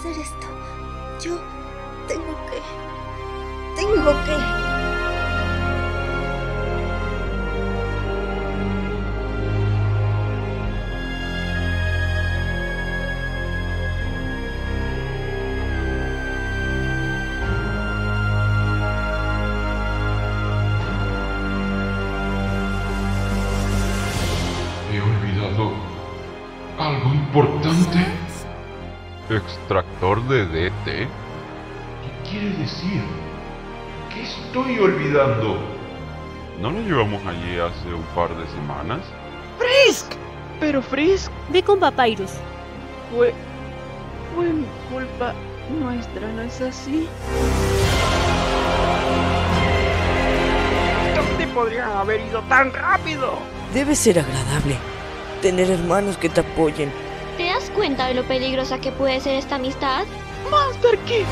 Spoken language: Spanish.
hacer esto. Yo tengo que... Tengo que... He olvidado algo importante. ¿Extractor de DT? ¿Qué quiere decir? ¿Qué estoy olvidando? ¿No lo llevamos allí hace un par de semanas? ¡Frisk! Pero Frisk Ve con Papyrus. fue. fue culpa nuestra, ¿no es así? ¿Dónde podrían haber ido tan rápido? Debe ser agradable tener hermanos que te apoyen. ¿Te das cuenta de lo peligrosa que puede ser esta amistad? ¡Master Kid!